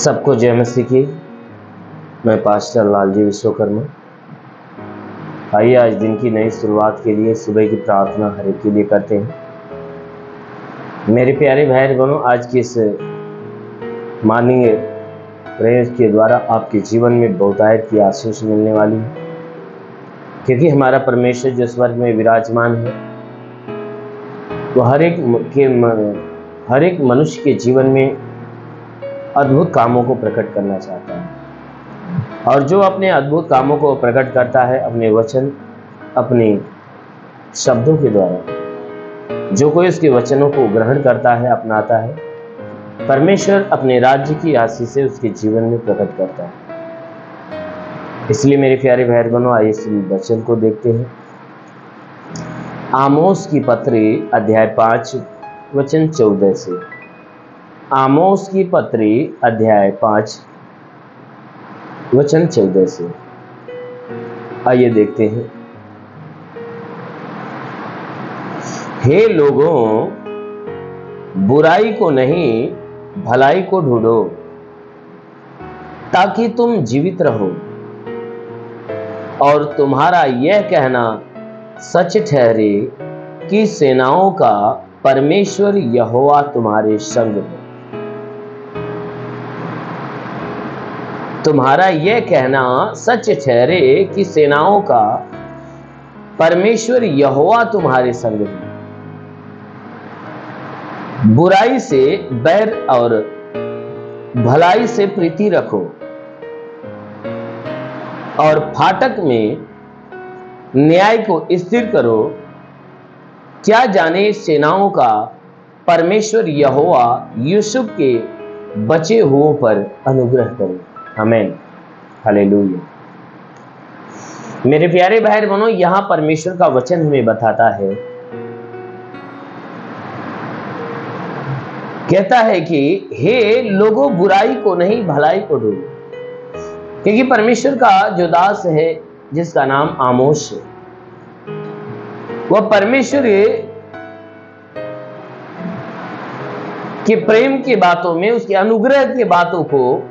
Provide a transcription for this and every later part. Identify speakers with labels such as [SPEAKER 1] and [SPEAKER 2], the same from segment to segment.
[SPEAKER 1] सबको जय मसीह की। मैं पास्टर लालजी विश्वकर्मा। आइए आज दिन की नई शुरुआत के लिए, सुबह की प्रार्थना हर एक के लिए करते हैं। मेरे प्यारे भाई बहनों आज की इस मॉर्निंग प्रेयर के द्वारा आपके जीवन में बहुतायत की आशीष मिलने वाली है। क्योंकि हमारा परमेश्वर जो स्वर्ग में विराजमान है, वो हर एक के हर एक मनुष्य के जीवन में अद्भुत कामों को प्रकट करना चाहता है। और जो अपने अद्भुत कामों को प्रकट करता है, अपने वचन, अपने शब्दों के द्वारा, जो कोई उसके वचनों को ग्रहण करता है, अपनाता है, परमेश्वर अपने राज्य की आशीष से उसके जीवन में प्रकट करता है। इसलिए मेरे प्यारे भाई बनो आइए इस वचन को देखते हैं। आमोस की पत्री अध्याय पाँच, वचन चौदह से। आमोस की पत्री, अध्याय पाँच। वचन चौदह से आइए देखते हैं। हे लोगों, बुराई को नहीं, भलाई को ढूंढो, ताकि तुम जीवित रहो। और तुम्हारा यह कहना सच ठहरे कि सेनाओं का परमेश्वर यहोवा तुम्हारे संग है। तुम्हारा यह कहना सच ठहरे कि सेनाओं का परमेश्वर यहोवा तुम्हारे संग है। बुराई से बैर और भलाई से प्रीति रखो और फाटक में न्याय को स्थिर करो। क्या जाने सेनाओं का परमेश्वर यहोवा यूसुफ के बचे हुओं पर अनुग्रह करो। हमें हालेलुया मेरे प्यारे भाई बनो यहाँ परमेश्वर का वचन हमें बताता है। कहता है कि, हे लोगों, बुराई को नहीं, भलाई को ढूंढो। क्योंकि परमेश्वर का जो दास है, जिसका नाम आमोश है, वह परमेश्वर के प्रेम की बातों में, उसके अनुग्रह की बातों को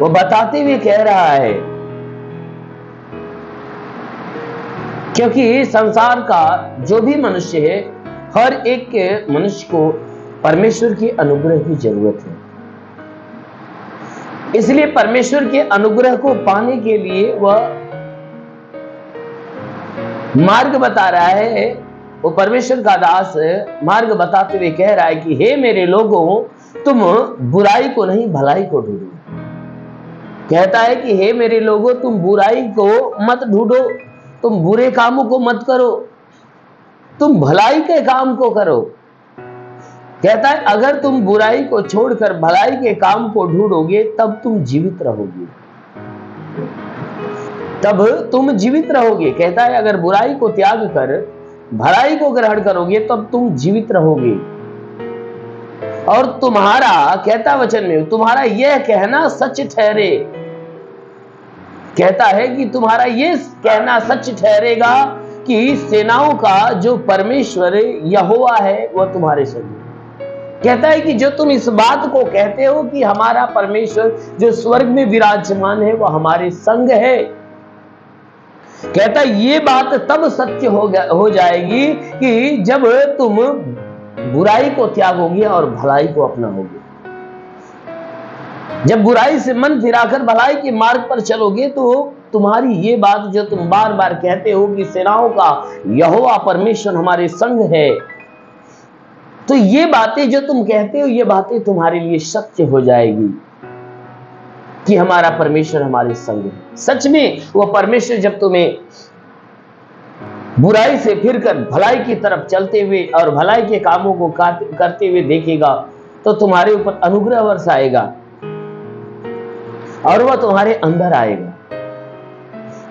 [SPEAKER 1] वो बताते हुए कह रहा है, क्योंकि संसार का जो भी मनुष्य है, हर एक के मनुष्य को परमेश्वर की अनुग्रह की ज़रूरत है। इसलिए परमेश्वर के अनुग्रह को पाने के लिए वह मार्ग बता रहा है, वो परमेश्वर का दास मार्ग बताते हुए कह रहा है कि, हे मेरे लोगों, तुम बुराई को नहीं, भलाई को ढूंढो। कहता है कि, हे मेरे लोगों, तुम बुराई को मत ढूंढो, तुम बुरे कामों को मत करो, तुम भलाई के काम को करो। कहता है, अगर तुम बुराई को छोड़कर भलाई के काम को ढूंढोगे, तब तुम जीवित रहोगे। तब तुम जीवित रहोगे। कहता है, अगर बुराई को त्याग कर, भलाई को ग्रहण करोगे, तब तुम जीवित रहोगे। और तुम्हारा, कहता वचन में, तुम्हारा यह कहना सच ठहरे कहता है कि तुम्हारा ये कहना सच ठहरेगा कि सेनाओं का जो परमेश्वर यहोवा है, वह तुम्हारे संग कहता है कि जो तुम इस बात को कहते हो कि हमारा परमेश्वर जो स्वर्ग में विराजमान है, वह हमारे संग है। कहता है, ये बात तब सत्य हो हो जाएगी कि जब तुम बुराई को त्यागोगे और भलाई को अपनाओगे। जब बुराई से मन फिराकर भलाई के मार्ग पर चलोगे तो तुम्हारी ये बात जो तुम बार बार कहते हो कि सेनाओं का यहोवा परमेश्वर हमारे संग है। तो ये बातें जो तुम कहते हो, ये बातें तुम्हारे लिए सत्य हो जाएगी कि हमारा परमेश्वर हमारे संग है। सच में वो परमेश्वर जब तुम्हें बुराई से फिरकर भलाई की तरफ़ चलते हुए और भलाई के कामों को करते हुए देखेगा तो तुम्हारे ऊपर अनुग्रह वर्ष आएगा और वह तुम्हारे अंदर आएगा।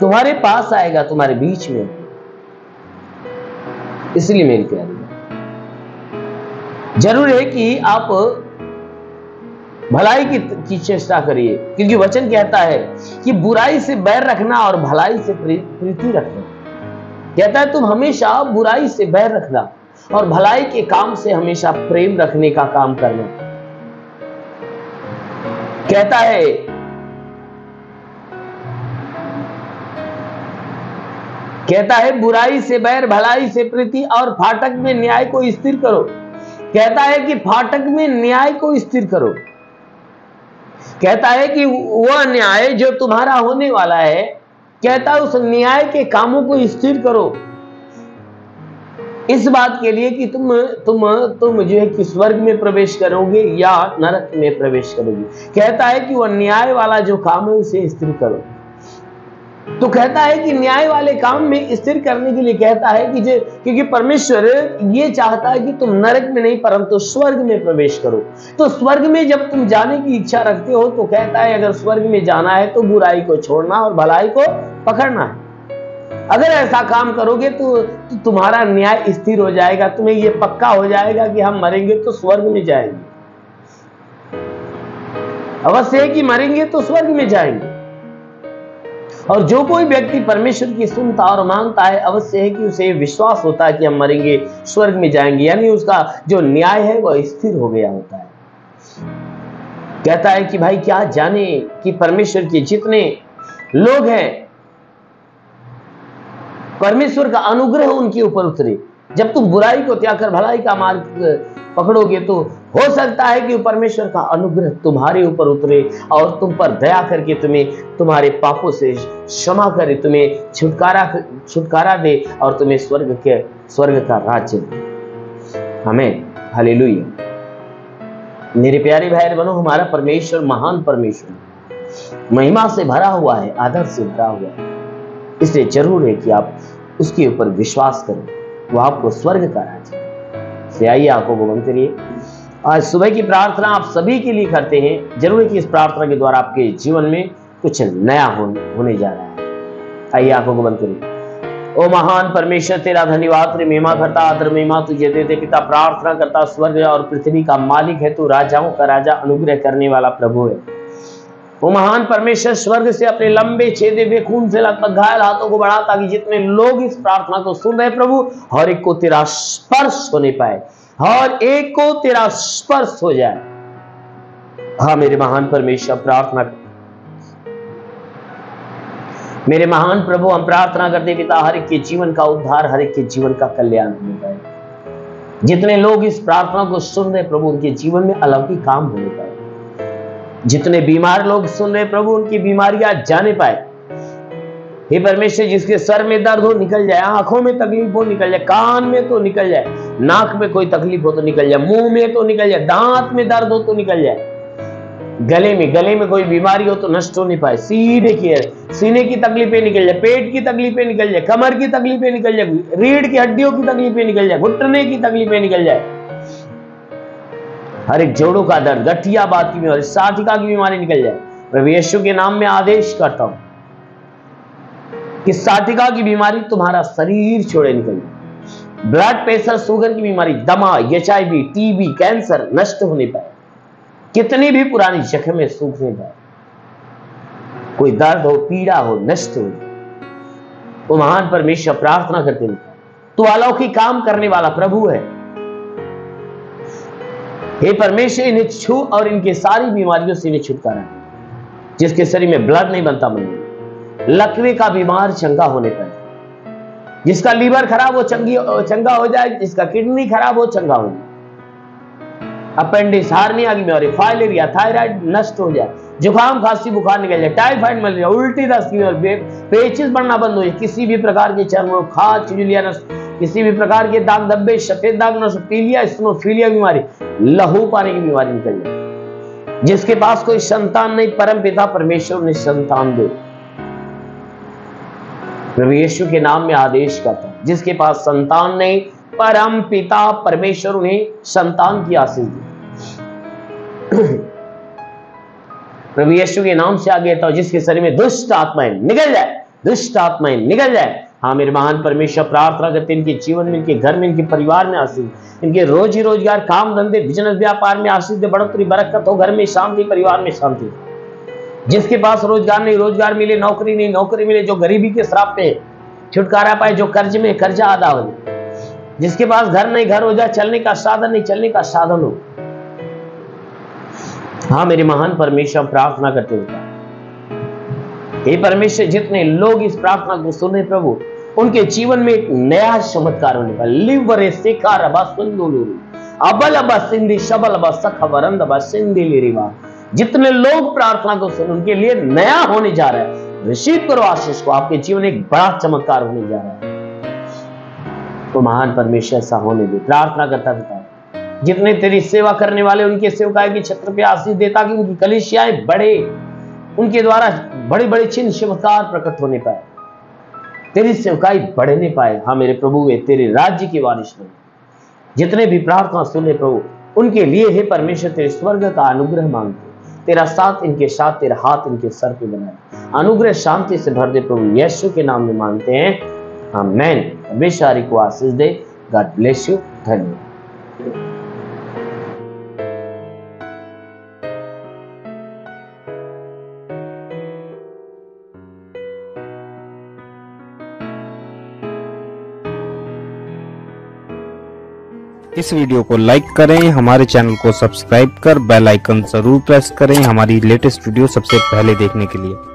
[SPEAKER 1] तुम्हारे पास आएगा तुम्हारे बीच में। इसलिए मेरी प्यारी ज़रूर है कि आप भलाई की, की चेष्टा करिए क्योंकि वचन कहता है कि बुराई से बैर रखना और भलाई से प्रीति रखना। कहता है तुम हमेशा बुराई से बैर रखना और भलाई के काम से हमेशा प्रेम रखने का काम करना। कहता है कहता है, बुराई से बैर, भलाई से प्रीति और फाटक में न्याय को स्थिर करो। कहता है कि फाटक में न्याय को स्थिर करो। कहता है कि वह न्याय जो तुम्हारा होने वाला है, कहता है उस न्याय के कामों को स्थिर करो। इस बात के लिए कि तुम तुम तुम जो है कि स्वर्ग में प्रवेश करोगे या नरक में प्रवेश करोगे। कहता है कि वह न्याय वाला जो काम है, उसे स्थिर करो। तो कहता है कि न्याय वाले काम में स्थिर करने के लिए कहता है कि जे क्योंकि परमेश्वर ये चाहता है कि तुम नरक में नहीं परंतु स्वर्ग में प्रवेश करो। तो स्वर्ग में जब तुम जाने की इच्छा रखते हो तो कहता है अगर स्वर्ग में जाना है तो बुराई को छोड़ना और भलाई को पकड़ना है। अगर ऐसा काम करोगे तो, तो तुम्हारा न्याय स्थिर हो जाएगा तुम्हें यह पक्का हो जाएगा कि हम मरेंगे तो स्वर्ग में जाएँगे। अवश्य है कि मरेंगे तो स्वर्ग में जाएँगे। और जो कोई व्यक्ति परमेश्वर की सुनता और मानता है, अवश्य है कि उसे विश्वास होता है कि हम मरेंगे, स्वर्ग में जाएँगे। यानी उसका जो न्याय है, वह स्थिर हो गया होता है। कहता है कि भाई, क्या जाने कि परमेश्वर के जितने लोग हैं, परमेश्वर का अनुग्रह उनके ऊपर उतरे। जब तुम बुराई को त्याग कर, भलाई का मार्ग पकड़ोगे तो हो सकता है कि परमेश्वर का अनुग्रह तुम्हारे ऊपर उतरे और तुम पर दया करके तुम्हें, तुम्हारे पापों से क्षमा करे, तुम्हें छुटकारा छुटकारा दे और तुम्हें स्वर्ग के, स्वर्ग का राज्य दे। हमें हालेलुया मेरे प्यारे भाई बनो हमारा परमेश्वर महान परमेश्वर महिमा से भरा हुआ है, आदर से भरा हुआ है। इसलिए ज़रूर है कि आप उसके ऊपर विश्वास करें। वो आपको स्वर्ग का राज्य से आइए आँखों को बंद करिए। आज सुबह की प्रार्थना आप सभी के लिए करते हैं। ज़रूर कि इस प्रार्थना के द्वारा आपके जीवन में कुछ नया होने जा रहा है। आइए आँखों को बंद करिए। ओ महान परमेश्वर, तेरा धन्यवाद महिमा करता, आदर मेमा तुझे देते पिता प्रार्थना करता, स्वर्ग और पृथ्वी का मालिक है। तू राजाओं का राजा, अनुग्रह करने वाला प्रभु है। वो महान परमेश्वर स्वर्ग से अपने लंबे छेदे हुए खून से लगभग घायल हाथों को बढ़ा ताकि जितने लोग इस प्रार्थना को सुन रहे प्रभु, हर एक को तेरा स्पर्श होने पाए। हर एक को तेरा स्पर्श हो जाए। हाँ मेरे महान परमेश्वर प्रार्थना मेरे महान प्रभु, हम प्रार्थना करते पिता, हर एक के जीवन का उद्धार, हर एक के जीवन का कल्याण होने पाए। जितने लोग इस प्रार्थना को सुन रहे प्रभु, उनके जीवन में अलौकिक काम होने पाए। जितने बीमार लोग सुन रहे प्रभु, उनकी बीमारियाँ जाने पाए। हे परमेश्वर, जिसके सर में दर्द हो, निकल जाए, आँखों में तकलीफ़ हो, निकल जाए, कान में तो निकल जाए, नाक में कोई तकलीफ़ हो तो निकल जाए, मुँह में तो निकल जाए, दांत में दर्द हो तो निकल जाए। गले में गले में कोई बीमारी हो तो नष्ट हो नहीं पाए। सीधे की, सीने की तकलीफें निकल जाए, पेट की तकलीफें निकल जाए, कमर की तकलीफें निकल जाए, रीढ़ की हड्डियों की तकलीफें निकल जाए, घुटने की तकलीफें निकल जाए। हर एक जोड़ों का दर्द, गठिया बात की बीमारी साधिका की बीमारी निकल जाए। प्रभु यीशु के नाम में आदेश करता हूँ कि साधिका की बीमारी तुम्हारा शरीर छोड़े निकल जाए। ब्लड प्रेशर, शुगर की बीमारी, दमा एच टीबी, कैंसर नष्ट होने पाए। कितनी भी पुरानी जख्में सूखने पाए। कोई दर्द हो, पीड़ा हो, नष्ट हो वो महान परमेश्वर प्रार्थना करते तो अलौकिक काम करने वाला प्रभु है। हे परमेश्वर, इन्हें छू और इनके सारी बीमारियों से इन्हें छुटकारा जिसके शरीर में ब्लड नहीं बनता मन लकवे का बीमार चंगा होने पर। जिसका लीवर खराब हो, चंगी, चंगा हो जाए, जिसका किडनी खराब हो, चंगा हो अपेंडिक्स हार्निया की बीमारी फाइलेरिया थायराइड नष्ट हो जाए। जुकाम, खांसी, बुखार निकल जाए टाइफाइड मलेरिया उल्टी दस्त की पेचिस बढ़ना बंद हो जाए, किसी भी प्रकार के चर्म खाद चिड़िया नष्ट किसी भी प्रकार के दाग धब्बे, सफ़ेद दाग पीलिया स्नोफीलिया बीमारी, लहू पाने की बीमारी निकल जाए जिसके पास कोई संतान नहीं, परम पिता परमेश्वर ने संतान दे। प्रभु यीशु के नाम में आदेश करता है, जिसके पास संतान नहीं, परम पिता परमेश्वर उन्हें संतान की आशीष दी। प्रभु यीशु के नाम से आगे जिसके शरीर में दुष्ट आत्माएँ निकल जाए, दुष्ट आत्माएँ निकल जाए। हाँ मेरे महान परमेश्वर, प्रार्थना करते इनके जीवन में, इनके घर में, इनके परिवार में आशीष। इनके रोजी रोज़गार काम धंधे बिज़नेस व्यापार में आशीष बढ़ोतरी, बरकत हो, घर में शांति, परिवार में शांति। जिसके पास रोज़गार नहीं, रोज़गार मिले, नौकरी नहीं, नौकरी मिले, जो गरीबी के श्राप पे छुटकारा पाए, जो कर्ज में कर्जा अदा हो जिसके पास घर नहीं, घर हो जाए, चलने का साधन नहीं, चलने का साधन हो। हाँ मेरे महान परमेश्वर, प्रार्थना करते हुए परमेश्वर, जितने लोग इस प्रार्थना को सुने प्रभु उनके जीवन में एक नया चमत्कार होने का लिवरे रबा अबल अबा सिंधी शबल अबा सख वरंद अबा सिंधी जितने लोग प्रार्थना को सुन उनके लिए नया होने जा रहा है। रिसीव करो आशीष को, आपके जीवन एक बड़ा चमत्कार होने जा रहा है। तो महान परमेश्वर ऐसा होने दे। प्रार्थना करता पिता। जितने तेरी सेवा करने वाले उनके सेवकाय की छत्र पे आशीष देता कि उनकी कलिशियाएँ बढ़े। उनके द्वारा बड़े बड़े चिन्ह चमत्कार प्रकट होने पाए। तेरी सेवकाई बढ़ने पाए। हाँ मेरे प्रभु वे तेरे राज्य की वारिश बने जितने भी प्रार्थना सुने प्रभु, उनके लिए हे परमेश्वर, तेरे स्वर्ग का अनुग्रह मांगते। तेरा साथ इनके साथ, तेरा हाथ इनके सर पे बनाए। अनुग्रह शांति से भर दे प्रभु, यीशु के नाम में मांगते हैं। हाँ मैन हमेशा को आशीष दे। गॉड ब्लेस यू धन्यवाद।
[SPEAKER 2] इस वीडियो को लाइक करें, हमारे चैनल को सब्सक्राइब कर, बेल आइकन ज़रूर प्रेस करें, हमारी लेटेस्ट वीडियो सबसे पहले देखने के लिए।